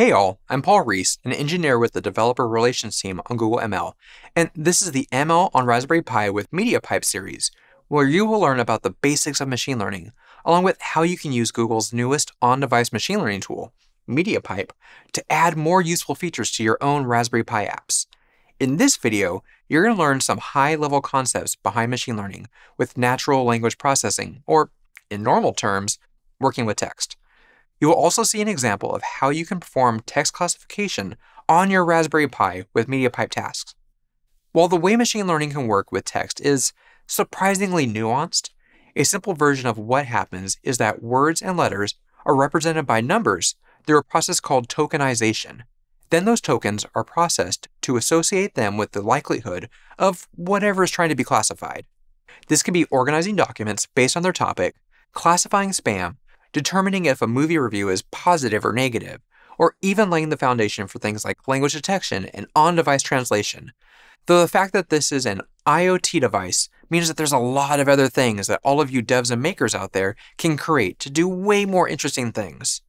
Hey all, I'm Paul Ruiz, an engineer with the Developer Relations team on Google ML, and this is the ML on Raspberry Pi with MediaPipe series, where you will learn about the basics of machine learning, along with how you can use Google's newest on-device machine learning tool, MediaPipe, to add more useful features to your own Raspberry Pi apps. In this video, you're going to learn some high-level concepts behind machine learning with natural language processing, or, in normal terms, working with text. You will also see an example of how you can perform text classification on your Raspberry Pi with MediaPipe tasks. While the way machine learning can work with text is surprisingly nuanced, a simple version of what happens is that words and letters are represented by numbers through a process called tokenization. Then those tokens are processed to associate them with the likelihood of whatever is trying to be classified. This can be organizing documents based on their topic, classifying spam, determining if a movie review is positive or negative, or even laying the foundation for things like language detection and on device translation. Though the fact that this is an IoT device means that there's a lot of other things that all of you devs and makers out there can create to do way more interesting things.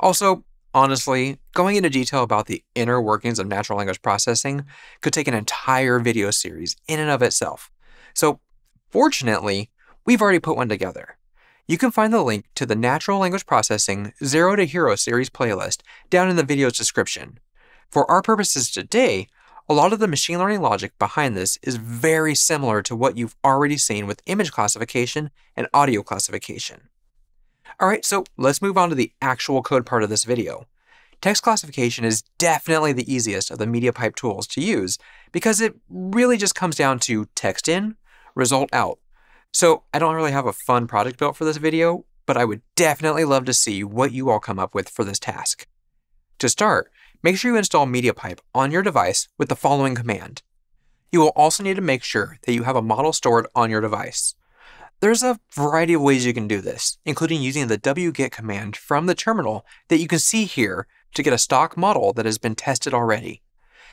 Also, honestly, going into detail about the inner workings of natural language processing could take an entire video series in and of itself. So, fortunately, we've already put one together. You can find the link to the Natural Language Processing Zero to Hero series playlist down in the video's description. For our purposes today, a lot of the machine learning logic behind this is very similar to what you've already seen with image classification and audio classification. Alright, so let's move on to the actual code part of this video. Text classification is definitely the easiest of the MediaPipe tools to use because it really just comes down to text in, result out. So I don't really have a fun project built for this video, but I would definitely love to see what you all come up with for this task. To start, make sure you install MediaPipe on your device with the following command. You will also need to make sure that you have a model stored on your device. There's a variety of ways you can do this, including using the wget command from the terminal that you can see here to get a stock model that has been tested already.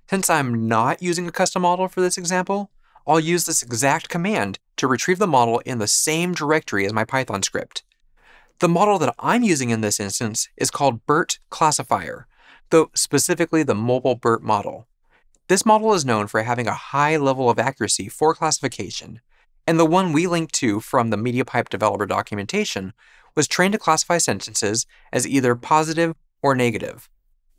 Since I'm not using a custom model for this example, I'll use this exact command to retrieve the model in the same directory as my Python script. The model that I'm using in this instance is called BERT classifier, though specifically the mobile BERT model. This model is known for having a high level of accuracy for classification, and the one we linked to from the MediaPipe developer documentation was trained to classify sentences as either positive or negative.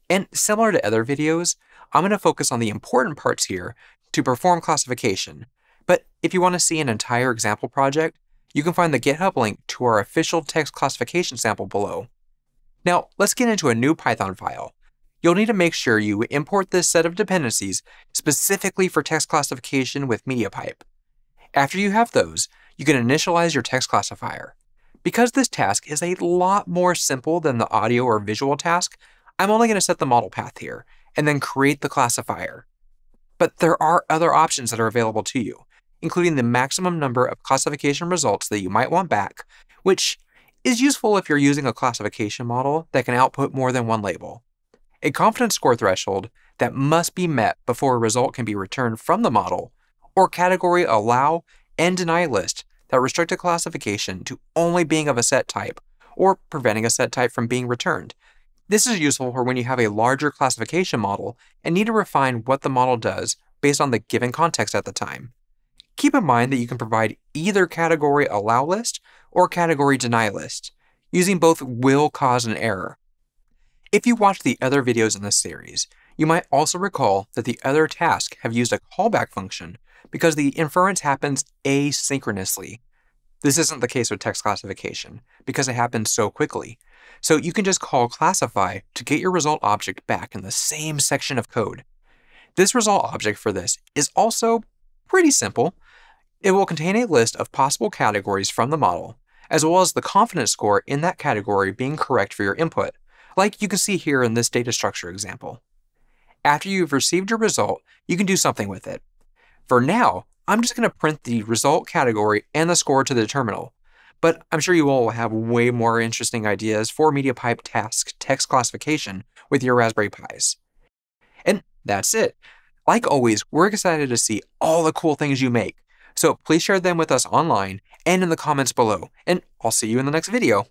And similar to other videos, I'm going to focus on the important parts here to perform classification, but if you want to see an entire example project, you can find the GitHub link to our official text classification sample below. Now, let's get into a new Python file. You'll need to make sure you import this set of dependencies specifically for text classification with MediaPipe. After you have those, you can initialize your text classifier. Because this task is a lot more simple than the audio or visual task, I'm only going to set the model path here, and then create the classifier. But there are other options that are available to you including the maximum number of classification results that you might want back, which is useful if you're using a classification model that can output more than one label. A confidence score threshold that must be met before a result can be returned from the model, or category allow and deny list that restrict a classification to only being of a set type, or preventing a set type from being returned. This is useful for when you have a larger classification model and need to refine what the model does based on the given context at the time. Keep in mind that you can provide either category allow list or category deny list. Using both will cause an error. If you watched the other videos in this series, you might also recall that the other tasks have used a callback function because the inference happens asynchronously. This isn't the case with text classification because it happens so quickly. So you can just call classify to get your result object back in the same section of code. This result object for this is also pretty simple it will contain a list of possible categories from the model, as well as the confidence score in that category being correct for your input, like you can see here in this data structure example. After you've received your result, you can do something with it. For now, I'm just going to print the result category and the score to the terminal, but I'm sure you all will have way more interesting ideas for MediaPipe task text classification with your Raspberry Pis. And that's it. Like always, we're excited to see all the cool things you make. So please share them with us online and in the comments below, and I'll see you in the next video.